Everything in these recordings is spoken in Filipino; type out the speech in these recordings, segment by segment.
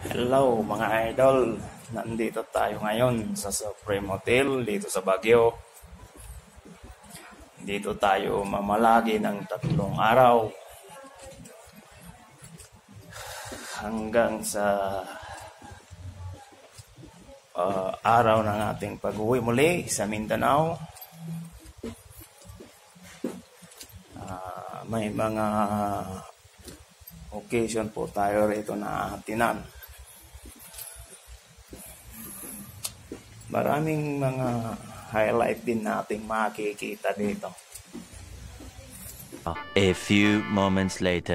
Hello mga idol, nandito tayo ngayon sa Supreme Hotel dito sa Baguio. Dito tayo mamalagi ng tatlong araw hanggang sa uh, araw ng ating pag-uwi muli sa Mindanao. Uh, may mga occasion po tayo rito na atinan. Maraming mga highlight din nating makikita dito. A few moments later.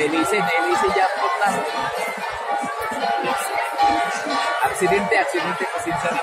Nailisin, nailisin jackpot lang. accidente, accidente, paciencia.